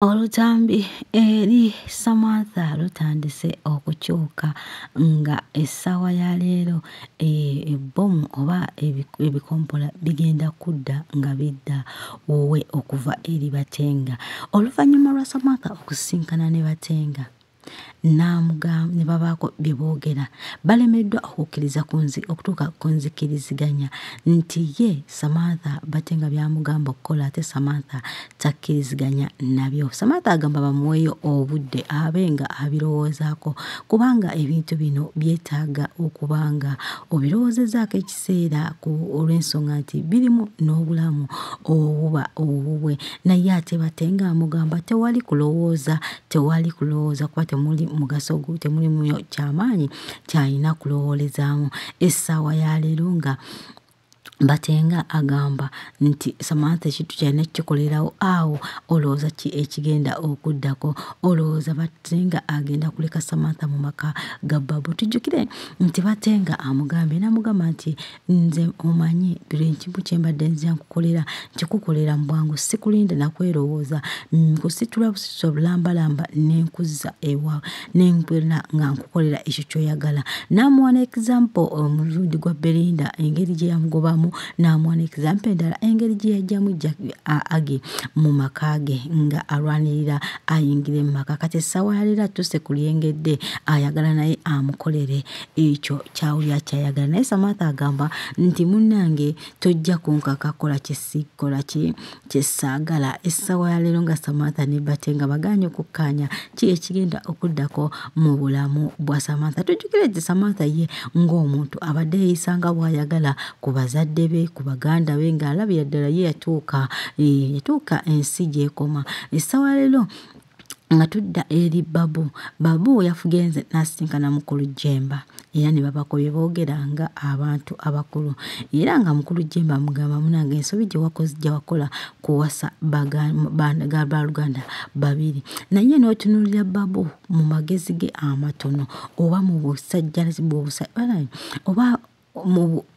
Olutambi eri Samantha lutandise okukyuka nga essaawa ya leero ebbomu oba ebikompolo bigenda kudda nga bidda wuwe okuva eri Batenga. Oluvannyuma lwa Samantha okusisinkana ne Batenga n'amuga ne babaako bye boogera. Balemeddwa okukkiriza ku nzi okutuuka ku nzikiriziganya nti ye Samantha Batenga by'amugamba okkola ate Samantha takkiriziganya nabyo. Samantha agamba bamuweeyo obudde abe nga abirowoozaako kubanga ebintu bino byetaaga okuba nga obirowoozezzaako ekiseera olw'ensonga nti birimu n'obulamu obuba obubwe. Naye ate Batenga amugamba tewali kulowooza tewali kulowooza kuba temuli mugaso temulimu kyamaanyi ky'alina kulowoolezaamu. Essaawa ya leero nga Batenga agamba nti Samantha ekintu ky'alina kkikolerawo awo olowooza ki ekigenda okuddako olowooza Batenga agenda kuleka Samantha mu maka ga Babu. Tujjukire nti Batenga amugambye n'amugamba nti nze omanyi buli ekimu kye mbadde nzija nkukolera nkikukolera mu bwangu sikulinda na kwerowooza nkusitula busitula bulambalamba ne nkuzza ewa ne mpona nga nkukolera ekyo ky'oyagala. N'amuwa n'example omulundi gwa Belinda engeri gye yamugobamu n'amuwa n'example endala engeri gye yaggyamu Aggy mu maka ge nga alwanirira ayingire mu maka. Kati essaawa ya leero atuuse ku lyengedde ayagala naye amukolere ekyo ky'awulira ky'ayagala naye Samantha agamba nti munnange tojja kunkaka kukola kye sikola ki kye ssaagala. Essaawa ya leero nga Samantha ne Batenga bagaanye okukkaanya ki ekigenda okuddako mu bulamu bwa Samantha. Tujjukire nti Samantha ye ng'omuntu abadde yeeyisa nga bw'ayagala ku bazadde be ku baganda be ng'alabira ddala ye yatuuka yatuuka ensi gy'ekoma. Essaawa ya leero nga tudda eri Babu, Babu yagenze n'asisinkana Mukulu Jemba era ne babaako bye boogera nga abantu abakulu. Era nga Mukulu Jemba amugamba munnange ensobi gye wakola kuwasa baaluganda babiri. Naye n'otunuulira Babu mu magezi ge amatono oba mu busajja oba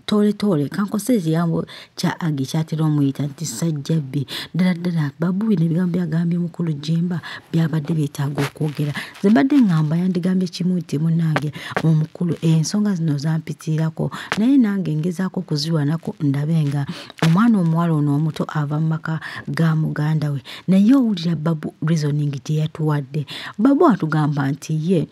mu butooletoole ka nkose ekigambo kya Aggy ky'atera omuyita nti ssajjabbi ddala ddala Babu bino ebigambo by'agambye Mukulu Jemba byabadde byetaaga okwogera. Nze mbadde ŋŋamba yandigambye kimu nti munnange omukulu ensonga zino zampitirirako naye nange ngezaako okuzirwanako ndabe nga omwana omuwala ono omuto ava mu maka ga muganda we. Naye owulira Babu reasoning gye yatuwadde. Babu atugamba nti ye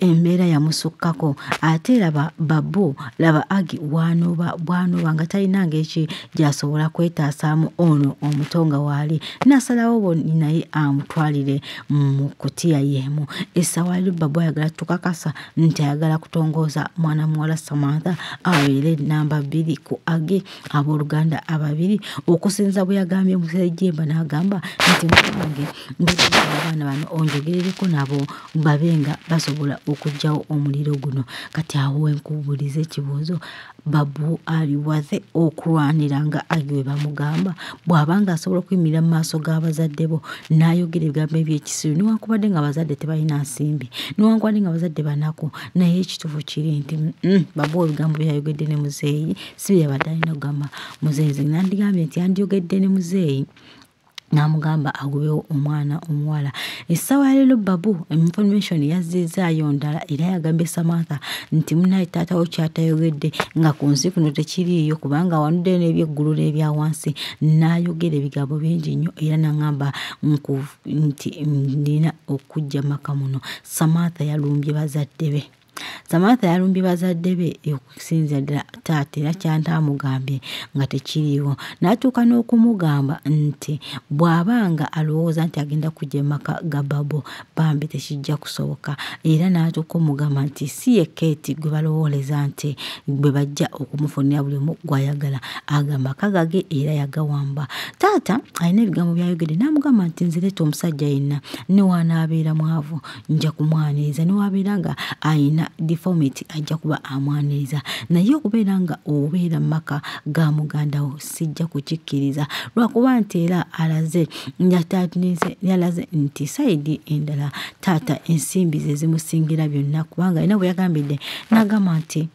embeera yamusukkako ate laba Babu laba Aggy bw'anooba bw'anooba nga talina ng'eki gy'asobola kwetaasaamu ono omuto nga waali n'asalawo naye amutwalire mu kkutiya y'emu. Essaawa leero Babu ayagala tukakasa nti ayagala kutongooza mwana muwala Samantha abeere nnamba bbiri ku Aggy abooluganda ababiri okusinziira bwe yagambye Mzee Jemba n'agamba nti mbadde abaana bano onjogerereko nabo babe nga basobola okuggyawo omuliro guno. Kati awo we nkubuuliza ekibuuzo Babu aliwaze okulwanira nga Aggy bwe bamugamba bw'aba nga asobola okuyimirira mu maaso g'abazadde bo n'ayogera ebigambo eby'ekisiru newankubadde nga abazadde tebalina nsimbi newankubadde nga abazadde banaku naye ekituufu kiri nti Babu ebigambo by'ayogedde ne muzeeyi si bye yabadde alina okugamba muzeeyi. Nze nandigambye nti yandyogedde ne muzeeyi n'amugamba agobewo omwana omuwala. Essaawa ya leero Babu information yazzizzaayo ndala era yagambye Samantha nti munnaaye taata wo ky'atayogedde nga ku nsi kuno tekiriiyo kubanga awanuddeyo n'eby'eggulu n'ebya wansi n'ayogera ebigambo bingi nnyo era n'aŋŋamba nti nina mu maka muno. Samantha yalumbye bazadde be. Samantha yalumbye bazadde be okusinziira ddala taata era ky'ataamugambye nga tekiriiwo. N'atuuka n'okumugamba nti bw'aba nga alowooza nti agenda kuggya mu maka ga Babu bambi tekijja kusoboka. Era n'atuuka okumugamba nti si ye Keeti gwe balowooleza nti gwe bajja okumufunira buli omu gw'ayagala agamba amaka gage era yagawamba. Taata alina ebigambo by'ayogedde n'amugamba nti nze leeta omusajja yenna ne w'anaabeera mwavu nja kumwaniriza. Ne w'abeera nga ayina deformity ajja kuba amwaniriza. Naye okubeera nga obeera mu maka ga muganda wo sijja kukikkiriza. Lwakuba nti era alaze yalaze nti sayidi endala taata ensimbi ze zimusingira byonna kubanga alina bwe yagambidde n'agamba nti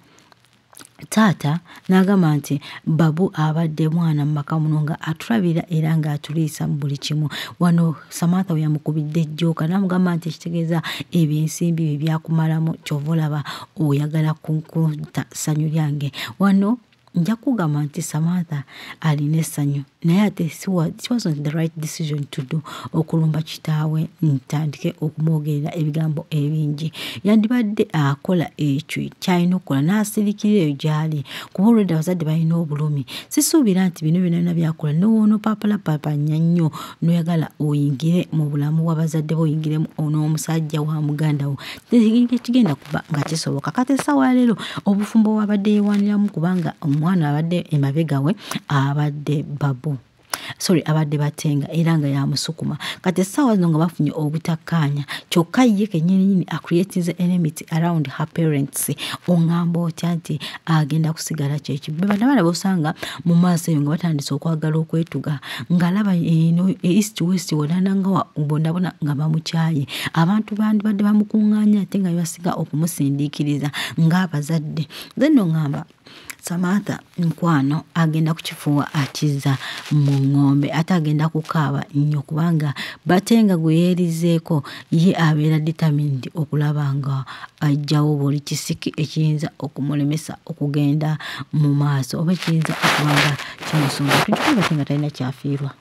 taata n'agamba nti babu abadde mwana mu maka muno nga atulabira era ng'atuliisa mu buli kimu. Wano samantha we yamukubidde ejjooka n'amugamba nti ekitegeeza ebyensimbi bye byakumalamu kyova olaba oyagala kunta ssanyu lyange. Wano nja kugamba nti samantha alina essanyu naye ate wasn't the right decision to do. Okulumba kitaawe ntandike okumwogerera ebigambo ebingi. Yandibadde akola ekyo kyalina okukola n'asirikira eyo gy'ali. Kuba olwedde abazadde balina obulumi. Sisuubira nti bino byona byona byakola nowoono papalapapanya nnyo. Noyagala oyingire mu bulamu bw'abazadde be oyingiremu n'omusajja wa muganda wo. Tekigenda kuba nga kisoboka. Kati essaawa leero obufumbo bwabadde yeewaaniramu kubanga omwana abadde emabega we abadde babu. Sorry abadde batenga era nga yamusukuma. Kati essaawa zino nga bafunye obutakkaanya kyokka ye kenyininyini acreatinze enemity around her parents. Oŋŋamba otya nti agenda kusigala kyekibe banabana bosanga mu maaso eyo nga batandise okwagala okwetuga ngaalaba eno east west wonanangawa bonnabona nga bamukyaye. Abantu bandibadde bamukuŋŋaanya ate nga bebasiga okumusindiikiriza ng'abazadde. Then oŋŋamba samantha nkwano agenda kukifuuwa akiza mu ŋŋombe ate agenda kukaaba nnyo kubanga batenga gwe yeerizeeko ye abeera determined okulaba nga ajjawo buli kisiki ekiyinza okumulemesa okugenda mu maaso oba ekiyinza okuba nga kimusumba tukikuba tenga talina kyafiirwa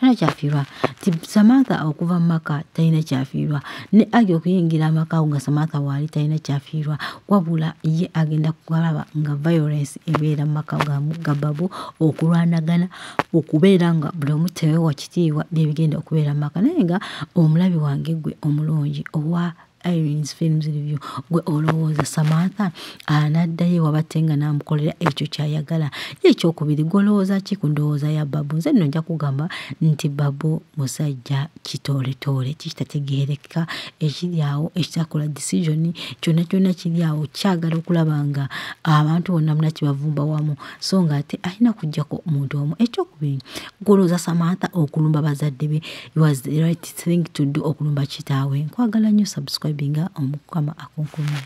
talina kyafiirwa ti samantha okuva mu maka talina kyafiirwa ne agi okuyingira amaka nga samantha waali talina kyafiirwa wabula ye agenda kulaba nga violence ebeera mu maka ga babu okulwanagana okubeera nga buli omu tewewa kitiibwa byebigenda okubeera mu maka. Naye nga omulabi wange gwe omulungi owa Irene's Films Review gwe olowooza Samantha anaddayo wabate nga n'amukolera ekyo ky'ayagala. Ye ekyokubiri gw'olowooza ki ku ndowooza ya Babu? Nze nno nja kugamba nti Babu musajja kitooletoole kikitategeereka ekiri awo ekitakola decision kyonna kyonna kiri awo kyagala okulaba nga abantu bonna muna kibavumba wamu. So ng'ate alina kuggyako omuntu omu. Ekyokubiri gw'olowooza Samantha okulumba bazadde be was the right thing to do okulumba kitaawe. Nkwagala nnyo subscribe ebinga omukama akunkumule